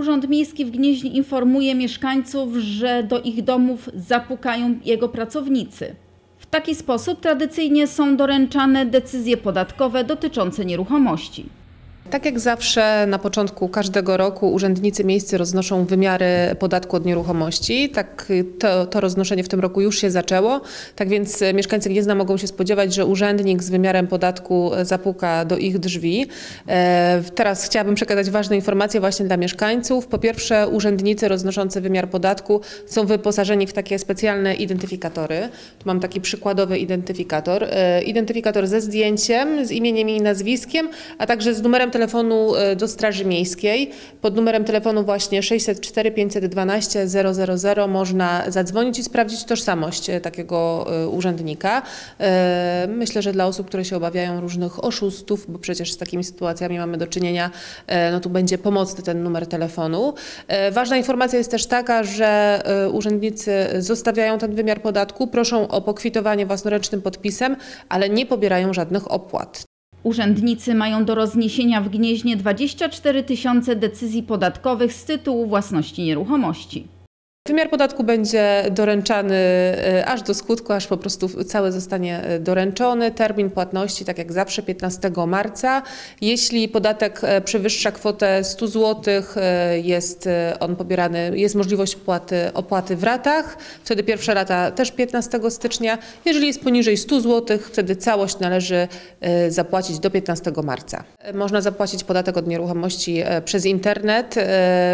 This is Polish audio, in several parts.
Urząd Miejski w Gnieźnie informuje mieszkańców, że do ich domów zapukają jego pracownicy. W taki sposób tradycyjnie są doręczane decyzje podatkowe dotyczące nieruchomości. Tak jak zawsze na początku każdego roku urzędnicy miejscy roznoszą wymiary podatku od nieruchomości. Tak to, to roznoszenie w tym roku już się zaczęło. Tak więc mieszkańcy Gniezna mogą się spodziewać, że urzędnik z wymiarem podatku zapuka do ich drzwi. E, teraz chciałabym przekazać ważne informacje właśnie dla mieszkańców. Po pierwsze urzędnicy roznoszący wymiar podatku są wyposażeni w takie specjalne identyfikatory. Tu mam taki przykładowy identyfikator. E, identyfikator ze zdjęciem, z imieniem i nazwiskiem, a także z numerem telefonu e, do Straży Miejskiej. Pod numerem telefonu właśnie 604 512 000 można zadzwonić i sprawdzić tożsamość e, takiego e, urzędnika. Myślę, że dla osób, które się obawiają różnych oszustów, bo przecież z takimi sytuacjami mamy do czynienia, no tu będzie pomocny ten numer telefonu. Ważna informacja jest też taka, że urzędnicy zostawiają ten wymiar podatku, proszą o pokwitowanie własnoręcznym podpisem, ale nie pobierają żadnych opłat. Urzędnicy mają do rozniesienia w Gnieźnie 24 tysiące decyzji podatkowych z tytułu własności nieruchomości. Wymiar podatku będzie doręczany e, aż do skutku, aż po prostu cały zostanie e, doręczony. Termin płatności, tak jak zawsze, 15 marca. Jeśli podatek e, przewyższa kwotę 100 zł, jest on pobierany, jest możliwość płaty, opłaty w ratach. Wtedy pierwsza rata też 15 stycznia. Jeżeli jest poniżej 100 zł, wtedy całość należy zapłacić do 15 marca. Można zapłacić podatek od nieruchomości przez internet.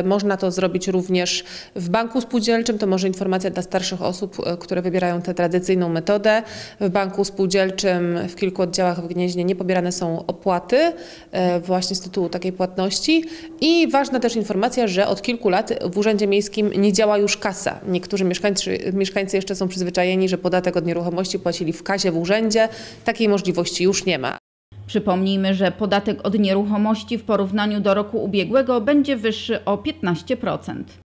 Można to zrobić również w banku spółdzielczym spółdzielczym, to może informacja dla starszych osób, e, które wybierają tę tradycyjną metodę. W banku spółdzielczym w kilku oddziałach w Gnieźnie nie pobierane są opłaty e, właśnie z tytułu takiej płatności. I ważna też informacja, że od kilku lat w Urzędzie Miejskim nie działa już kasa. Niektórzy mieszkańcy, mieszkańcy jeszcze są przyzwyczajeni, że podatek od nieruchomości płacili w kasie w urzędzie. Takiej możliwości już nie ma. Przypomnijmy, że podatek od nieruchomości w porównaniu do roku ubiegłego będzie wyższy o 15%.